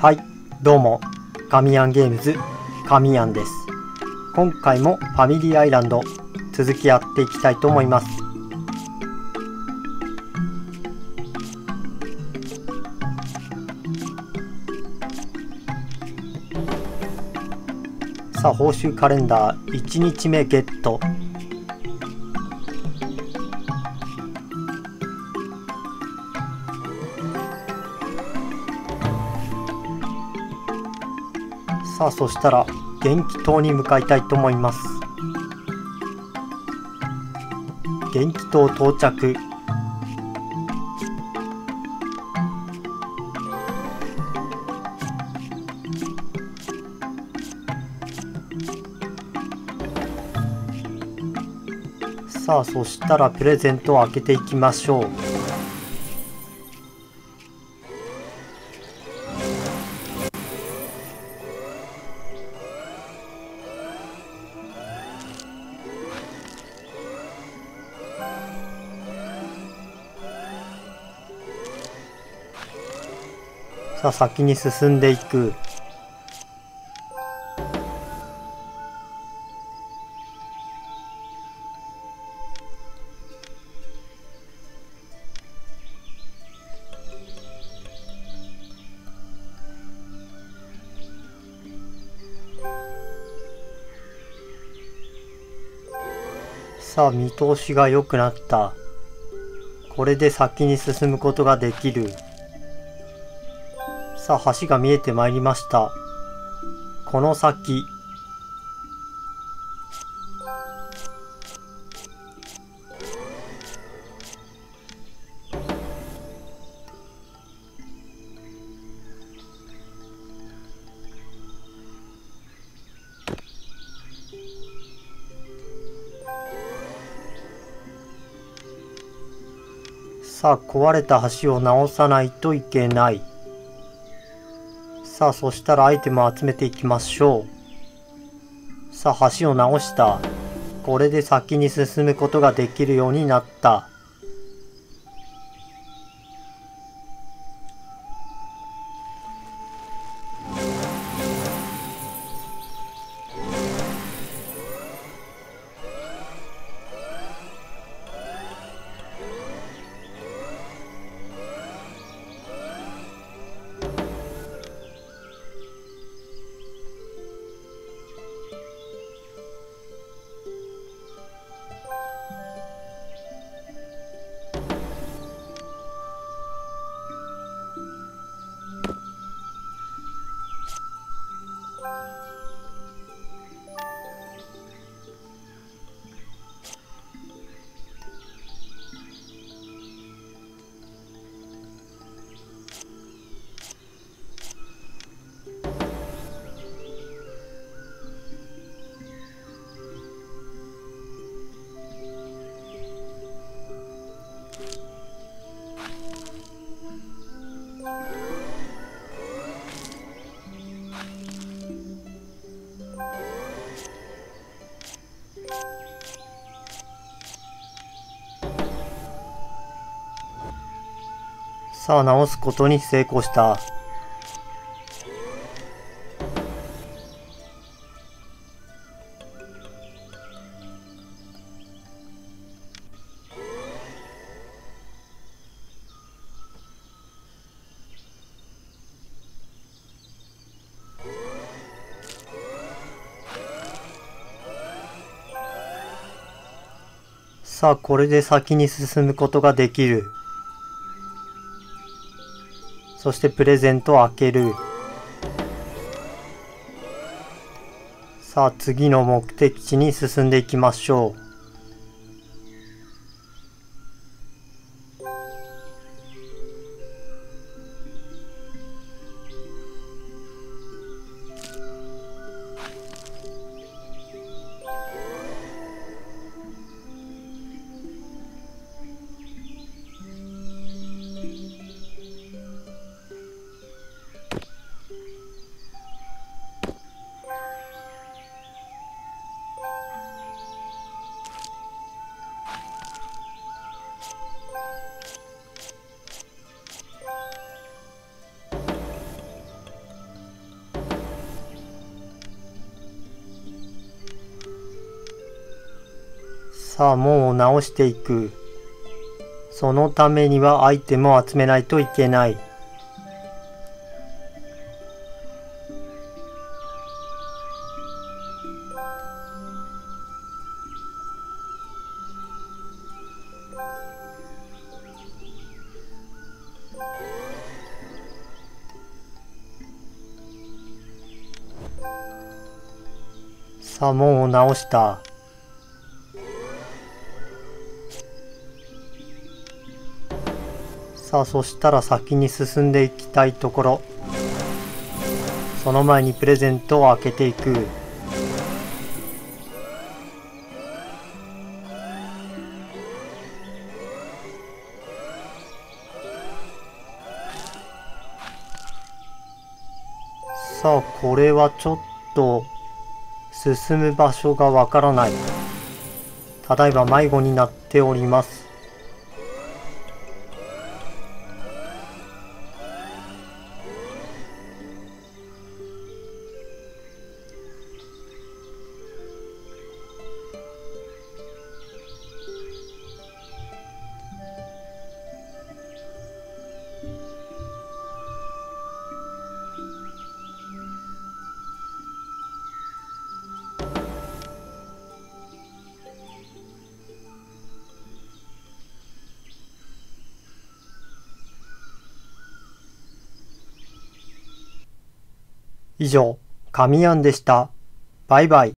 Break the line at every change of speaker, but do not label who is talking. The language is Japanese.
はい、どうも、神ンゲームズ、神ンです。今回もファミリーアイランド、続きやっていきたいと思います。さあ、報酬カレンダー1日目ゲット。さあそしたら元気島に向かいたいと思います。元気島到着。さあそしたらプレゼントを開けていきましょう。さあ先に進んでいく。さあ見通しが良くなった。これで先に進むことができる。さあ橋が見えてまいりました。この先。さあ壊れた橋を直さないといけない。さあそしたらアイテムを集めていきましょう。さあ橋を直した。これで先に進むことができるようになった。さあ直すことに成功した。さあこれで先に進むことができる。そしてプレゼントを開ける。さあ次の目的地に進んでいきましょう。さあ門を直していく。そのためにはアイテムを集めないといけない。さあ門を直した。さあそしたら先に進んでいきたいところ。その前にプレゼントを開けていく。さあこれはちょっと進む場所がわからない。ただいま迷子になっております。以上、神庵でした。バイバイ。